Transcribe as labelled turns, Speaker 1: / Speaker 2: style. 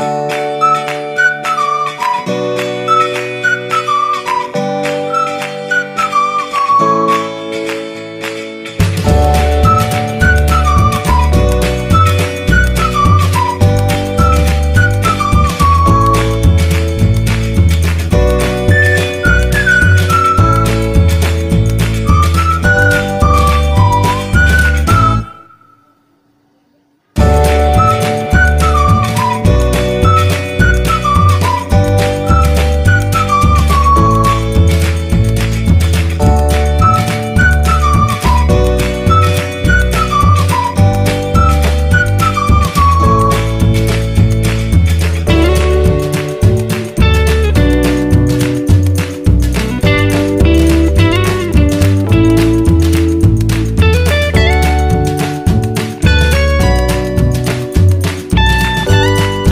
Speaker 1: Bye.